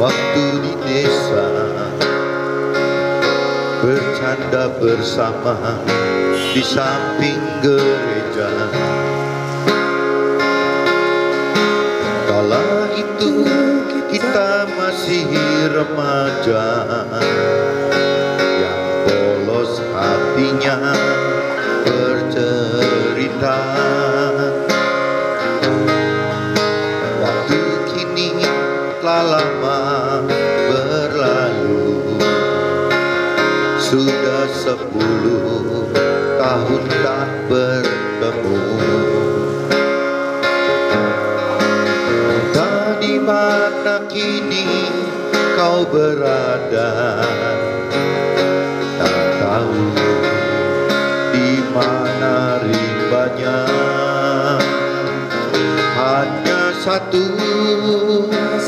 Waktu di desa Bercanda bersama Di samping gereja. Kala itu kita masih remaja. Yang polos hatinya sepuluh tahun tak bertemu. Entah di mana kini kau berada Tak tahu di mana rimbanya Hanya satu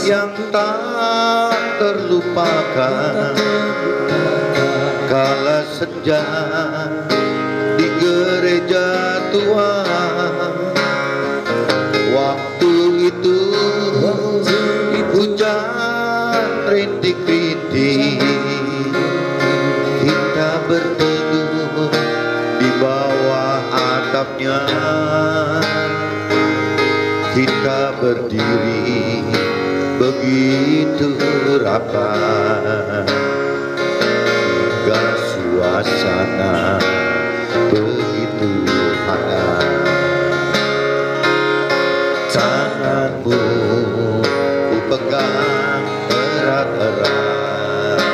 yang tak terlupakan Kala senja di gereja tua Waktu itu hujan rintik-rintik. Kita berteduh di bawah atapnya. Kita berdiri begitu rapat Suasana. Begitu hangat. Tanganmu ku pegang erat-erat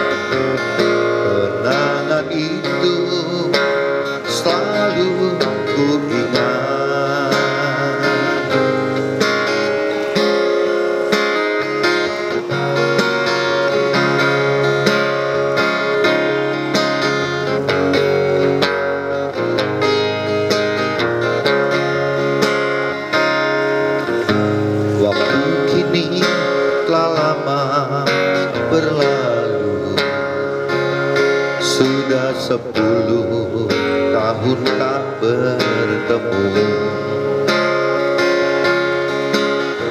Sudah sepuluh tahun tak bertemu.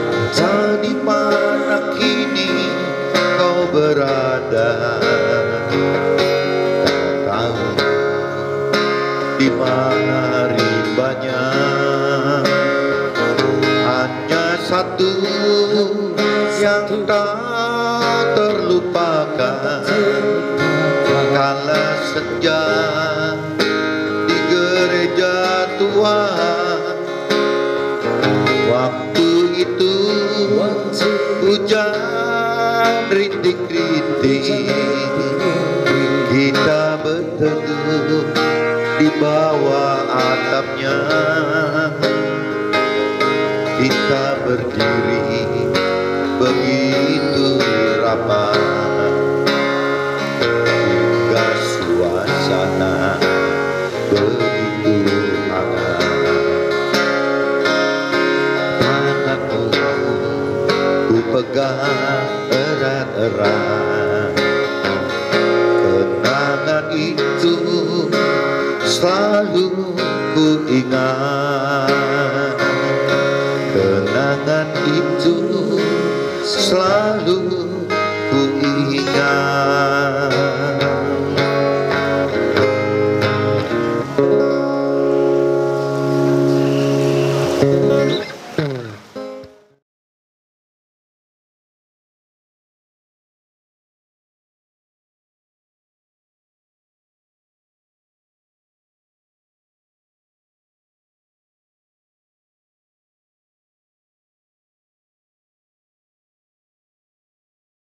Entah di mana kini kau berada? Tak tahu di mana rimbanya hanya satu yang tak terlupakan Kala senja di gereja tua Waktu itu hujan rintik-rintik. Kita berteduh di bawah atapnya pegang erat-erat. Kenangan itu selalu ku ingat. Kenangan itu selalu